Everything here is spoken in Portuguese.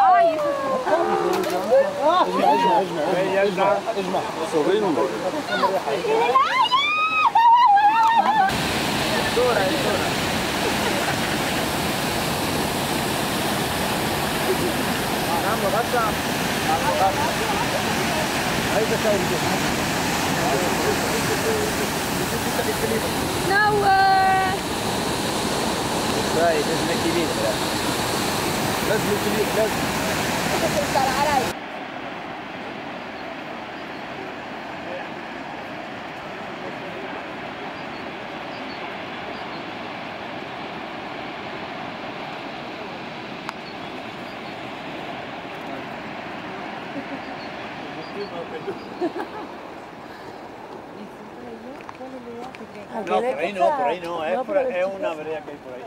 Ai, isso Não, راهي لازم كيمين لازم كيمين لازم ترجع العرايس Thank you. No, por ahí no, por ahí no, es, por- es una vereda que hay por ahí.